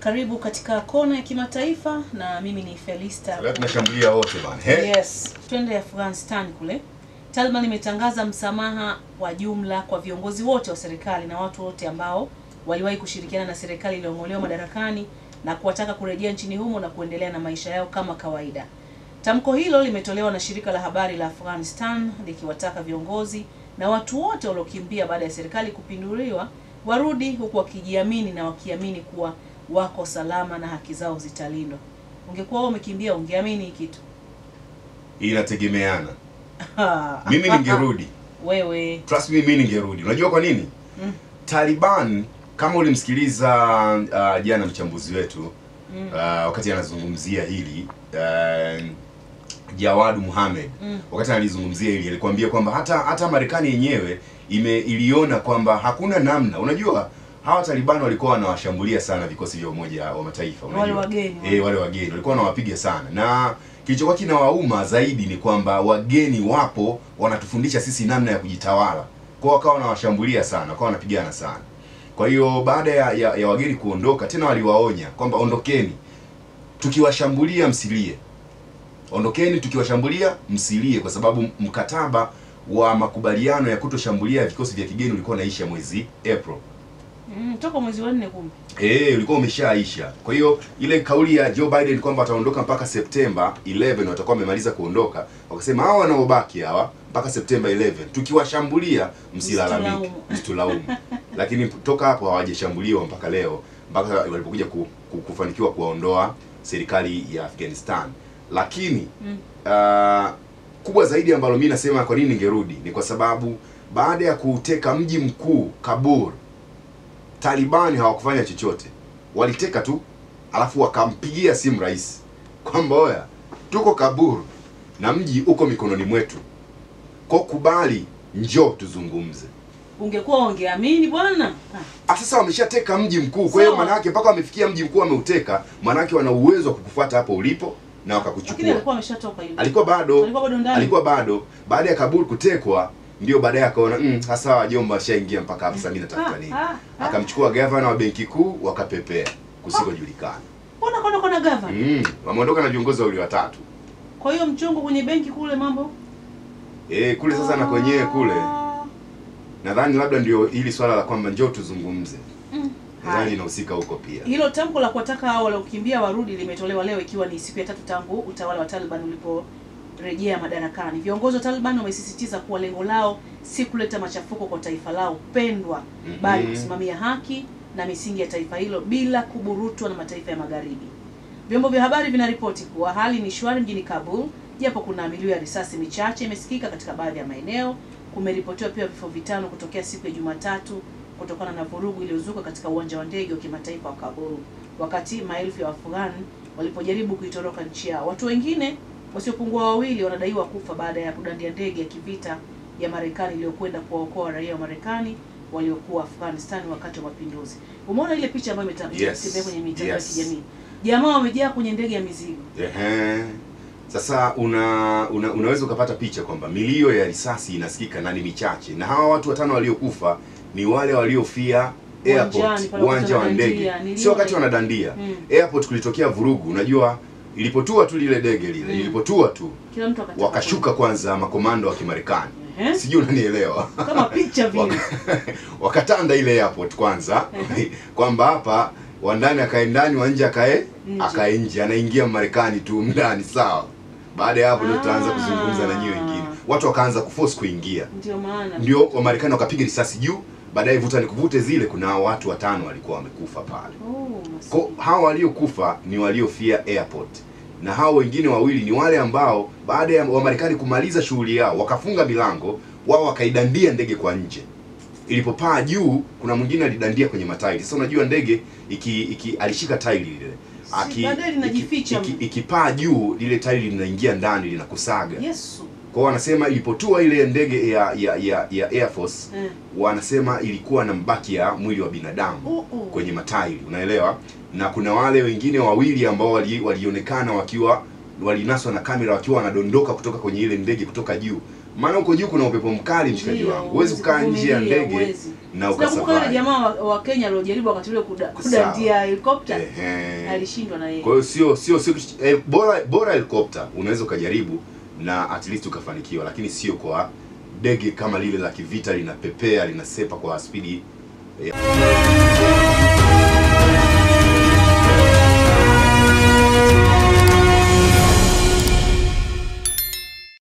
karibu katika kona ya kimataifa na mimi ni Felista. Leo tunashambulia wote bana. Hey. Yes, twende Afghanistan kule. Taliban imetangaza msamaha wa jumla kwa viongozi wote wa serikali na watu wote ambao waliwahi kushirikiana na serikali iliyong'olewa madarakani na kuwataka kurejea nchini humo na kuendelea na maisha yao kama kawaida. Tamko hilo limetolewa na shirika la habari la Afghanistan likiwataka viongozi na watu wote waliokimbia baada ya serikali kupinduliwa warudi huku wakijiamini na wakiamini kuwa wako salama na haki zao zitalindwa. Ungekuwa wewe umekimbia ungeamini hii kitu? Inategemeana. Mimi ningerudi. Wewe Trust me, mimi ningerudi. Unajua kwa nini? Mm. Taliban kama ulimsikiliza uh, jana mchambuzi wetu Mm. uh, wakati anazungumzia hili uh, Jawad Muhammad Mm. wakati analizungumzia hili alikwambia kwamba hata hata Marekani yenyewe ime iliona kwamba hakuna namna. Unajua hawa Taliban walikuwa wanawashambulia sana vikosi vya Umoja wa Mataifa. unajua Wale wageni. Eh, wale wageni walikuwa wanawapiga sana, na kilichokuwa kinawauma zaidi ni kwamba wageni wapo wanatufundisha sisi namna ya kujitawala, kwa wakawa wanawashambulia sana, wakawa wanapigana sana. Kwa hiyo baada ya, ya, ya wageni kuondoka, tena waliwaonya kwamba ondokeni, tukiwashambulia msilie, ondokeni, tukiwashambulia msilie, kwa sababu mkataba wa makubaliano ya kutoshambulia vikosi vya kigeni ulikuwa unaisha mwezi April. Mm, toka mwezi wa nne kumbe. Eh, ulikuwa umeshaisha. Kwa hiyo ile kauli ya Joe Biden kwamba ataondoka mpaka Septemba 11 watakuwa wamemaliza kuondoka, wakasema hawa wanaobaki hawa mpaka Septemba 11 tukiwashambulia msilalamike, Msitulaumu. msitulaumu. Lakini toka hapo hawajashambuliwa mpaka leo, mpaka walipokuja ku, ku, kufanikiwa kuwaondoa serikali ya Afghanistan. Lakini Mm. uh, kubwa zaidi ambalo mimi nasema kwa nini ningerudi ni kwa sababu baada ya kuteka mji mkuu Kabul Talibani hawakufanya chochote, waliteka tu, alafu wakampigia simu rais kwamba oya, tuko Kabul na mji uko mikononi mwetu, kwa kubali, njoo tuzungumze. Ungekuwa ungeamini bwana. Ah, Sasa wameshateka mji mkuu, kwa hiyo Sawa. manake mpaka wamefikia mji mkuu wameuteka, manake wana uwezo wa kukufuata hapo ulipo na wakakuchukua. alikuwa ameshatoka yule. Alikuwa bado Alikuwa bado ndani. alikuwa bado. Baada ya Kabul kutekwa, ndio baadaye akaona mm, hasa wajomba washaingia mpaka hapa, sasa mimi natafuta nini? Akamchukua gavana wa benki kuu wakapepea kusikojulikana. Mbona kwenda kwa gavana? Mm, wameondoka na viongozi wawili watatu. Kwa hiyo mchongo kwenye benki kule mambo. Eh, kule sasa na kwenyewe kule. Ah, Nadhani labda ndio hili swala la kwamba njoo tuzungumze. mm. Nadhani inahusika huko pia. Hilo tamko la kuwataka hao waliokimbia warudi limetolewa leo ikiwa ni siku ya tatu tangu utawala wa Taliban uliporejea madarakani. Viongozi wa Taliban wamesisitiza kuwa lengo lao si kuleta machafuko kwa taifa lao pendwa, Mhm. bali kusimamia haki na misingi ya taifa hilo bila kuburutwa na mataifa ya magharibi. Vyombo vya habari vinaripoti kuwa hali ni shwari mjini Kabul, japo kuna milio ya risasi michache imesikika katika baadhi ya maeneo. Kumeripotiwa pia vifo vitano kutokea siku ya Jumatatu kutokana na vurugu iliyozuka katika uwanja wa ndege wa kimataifa wa Kabul wakati maelfu ya Waafghan walipojaribu kuitoroka nchi yao. Watu wengine wasiopungua wawili wanadaiwa kufa baada ya kudandia ndege ya kivita ya Marekani iliyokwenda kuwaokoa raia wa Marekani waliokuwa Afghanistan wakati wa mapinduzi. Umeona ile picha ambayo imetembea Yes. kwenye mitandao Yes. ya kijamii? Jamaa wamejaa kwenye ndege ya mizigo. Ehe. Sasa una, una unaweza ukapata picha kwamba milio ya risasi inasikika na ni michache, na hawa watu watano waliokufa ni wale waliofia airport, uwanja wa ndege, sio wakati wanadandia. Mm. Airport kulitokea vurugu, unajua ilipotua tu lile dege lile, Mm. ilipotua tu Kila mtu akataka wakashuka kwanza makomando wa Kimarekani, eh? sijui unanielewa Kama picha vile. Waka- wakatanda ile airport kwanza kwamba hapa wa ndani akae ndani wa nje akae akae nje anaingia Marekani tu ndani sawa baada ya hapo ndio tutaanza Ah. kuzungumza na nyinyi wengine watu wakaanza kuforce kuingia Ndio maana. ndio Wamarekani wakapiga risasi juu baadaye vuta likuvute zile kuna watu watano walikuwa wamekufa pale Oh, kwa hao waliokufa ni waliofia airport na hao wengine wawili ni wale ambao baada ya Wamarekani kumaliza shughuli yao wakafunga milango, wao wakaidandia ndege kwa nje. Ilipopaa juu, kuna mwingine alidandia kwenye matairi. Sasa unajua ndege iki, iki alishika tairi lile Si iki, iki, iki, ikipaa juu, lile tairi linaingia ndani linakusaga. Yesu. Kwa wanasema ilipotua ile ndege ya ya ya, ya Air Force mm. wanasema ilikuwa na mbaki ya mwili wa binadamu uh -uh. kwenye matairi unaelewa na kuna wale wengine wawili ambao wali- walionekana wakiwa walinaswa na kamera wakiwa wanadondoka kutoka kwenye ile ndege kutoka juu maana huko juu kuna upepo mkali mshikaji wangu huwezi kukaa nje ya ndege na ukasafari. ukasurvive. jamaa wa, Kenya aliojaribu wakati ule kuda- kudandia helikopta alishindwa na yeye. Kwa hiyo sio sio sio eh, bora bora helikopta unaweza ukajaribu na at least ukafanikiwa, lakini sio kwa dege kama lile la kivita linapepea linasepa kwa spidi yeah.